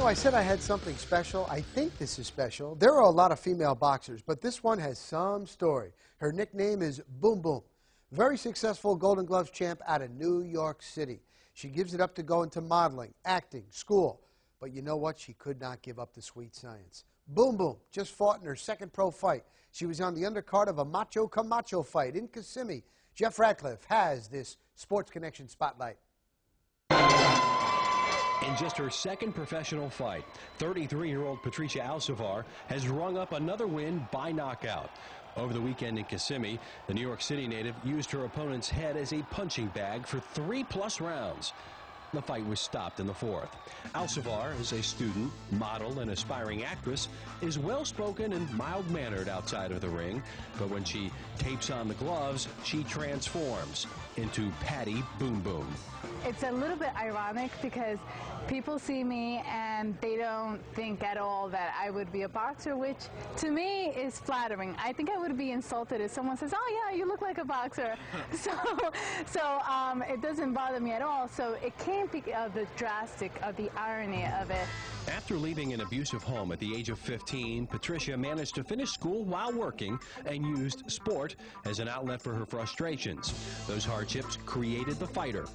know, I said I had something special. I think this is special. There are a lot of female boxers, but this one has some story. Her nickname is Boom Boom. Very successful Golden Gloves champ out of New York City. She gives it up to go into modeling, acting, school. But you know what? She could not give up the sweet science. Boom Boom just fought in her second pro fight. She was on the undercard of a Macho Camacho fight in Kissimmee. Jeff Ratcliffe has this Sports Connection spotlight. In just her second professional fight, 33-year-old Patricia Alcivar has rung up another win by knockout. Over the weekend in Kissimmee, the New York City native used her opponent's head as a punching bag for three-plus rounds. The fight was stopped in the fourth. Alcivar is a student, model, and aspiring actress, is well-spoken and mild-mannered outside of the ring, but when she tapes on the gloves, she transforms into Patty Boom Boom. It's a little bit ironic because people see me and they don't think at all that I would be a boxer, which to me is flattering. I think I would be insulted if someone says, "Oh yeah, you look like a boxer." so, so um, it doesn't bother me at all. So it can't be uh, the drastic of the irony of it. After leaving an abusive home at the age of 15, Patricia managed to finish school while working and used sport as an outlet for her frustrations. Those hardships created the fighter.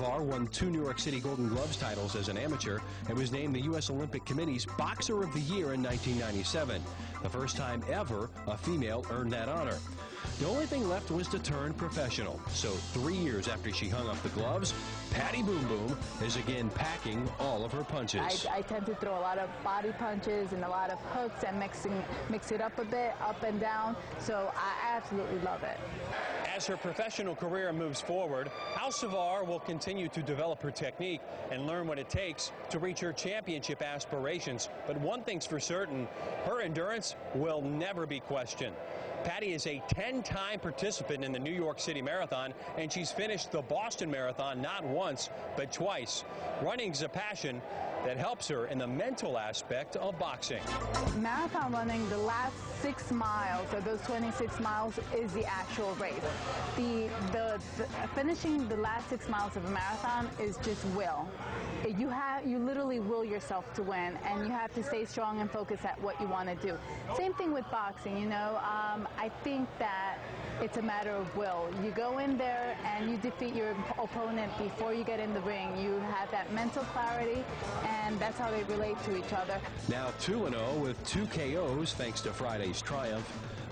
Alcivar won two New York City Golden Gloves titles as an amateur and was named the U.S. Olympic Committee's Boxer of the Year in 1997, the first time ever a female earned that honor. The only thing left was to turn professional. So three years after she hung up the gloves, Patty Boom Boom is again packing all of her punches. I, I, tend to throw a lot of body punches and a lot of hooks and mixing, mix it up a bit, up and down. So I absolutely love it. As her professional career moves forward, Alcivar will continue to develop her technique and learn what it takes to reach her championship aspirations. But one thing's for certain, her endurance will never be questioned. Patty is a 10-time participant in the New York City Marathon, and she's finished the Boston Marathon not once, but twice. Running's a passion that helps her in the mental aspect of boxing. Marathon running, the last six miles, or those 26 miles, is the actual race. The, the, the finishing the last six miles of a marathon is just will. You have you literally will yourself to win, and you have to stay strong and focus at what you want to do. Same thing with boxing. You know, um, I think that it's a matter of will. You go in there and you defeat your opponent before you get in the ring. You have that mental clarity, and that's how they relate to each other. Now 2-0 with two KOs thanks to Friday's triumph.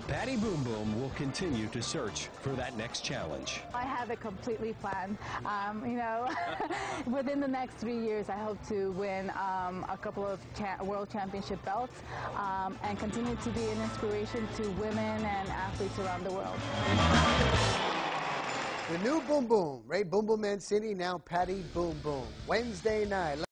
Patty Boom Boom will continue to search for that next challenge. I have it completely planned. Um, you know, within the next three years, I hope to win um, a couple of cha world championship belts um, and continue to be an inspiration to women and athletes around the world. The new Boom Boom, Ray Boom Boom Mancini, now Patty Boom Boom. Wednesday night.